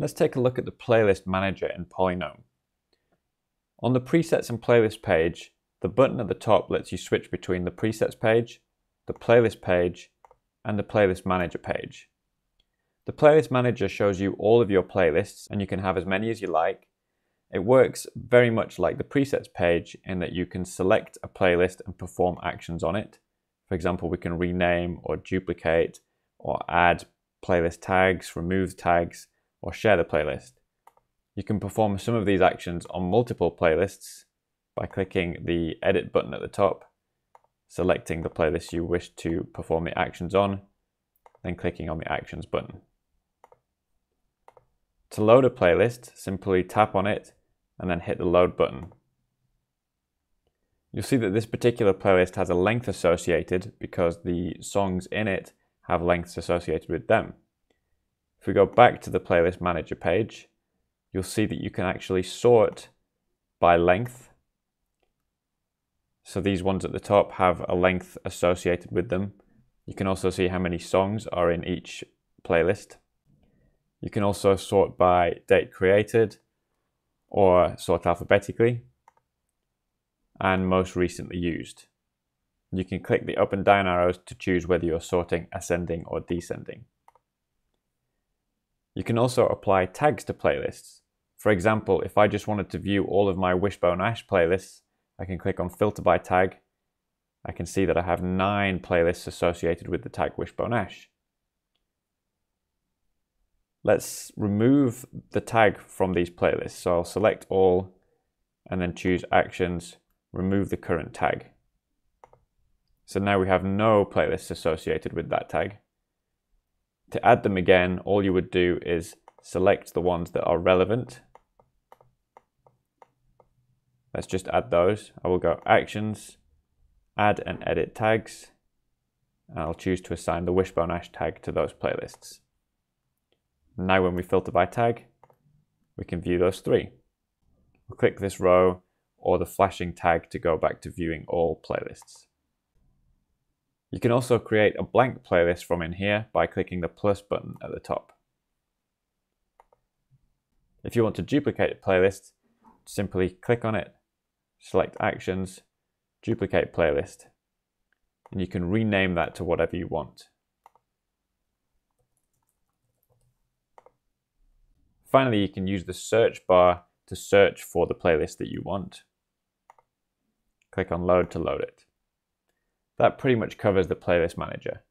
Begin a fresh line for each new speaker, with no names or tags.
Let's take a look at the playlist manager in Polynome. On the presets and playlist page, the button at the top lets you switch between the presets page, the playlist page, and the playlist manager page. The playlist manager shows you all of your playlists and you can have as many as you like. It works very much like the presets page in that you can select a playlist and perform actions on it. For example, we can rename or duplicate or add playlist tags, remove tags, or share the playlist. You can perform some of these actions on multiple playlists by clicking the edit button at the top, selecting the playlist you wish to perform the actions on, then clicking on the actions button. To load a playlist, simply tap on it and then hit the load button. You'll see that this particular playlist has a length associated because the songs in it have lengths associated with them. If we go back to the playlist manager page, you'll see that you can actually sort by length. So these ones at the top have a length associated with them. You can also see how many songs are in each playlist. You can also sort by date created or sort alphabetically and most recently used. You can click the up and down arrows to choose whether you're sorting ascending or descending. You can also apply tags to playlists. For example, if I just wanted to view all of my Wishbone Ash playlists, I can click on Filter by Tag. I can see that I have nine playlists associated with the tag Wishbone Ash. Let's remove the tag from these playlists. So I'll select all and then choose Actions, remove the current tag. So now we have no playlists associated with that tag. To add them again, all you would do is select the ones that are relevant. Let's just add those. I will go Actions, Add and Edit Tags, and I'll choose to assign the Wishbone Ash tag to those playlists. Now when we filter by tag, we can view those three. We'll click this row or the flashing tag to go back to viewing all playlists. You can also create a blank playlist from in here by clicking the plus button at the top. If you want to duplicate a playlist, simply click on it, select Actions, Duplicate Playlist, and you can rename that to whatever you want. Finally, you can use the search bar to search for the playlist that you want. Click on Load to load it. That pretty much covers the playlist manager.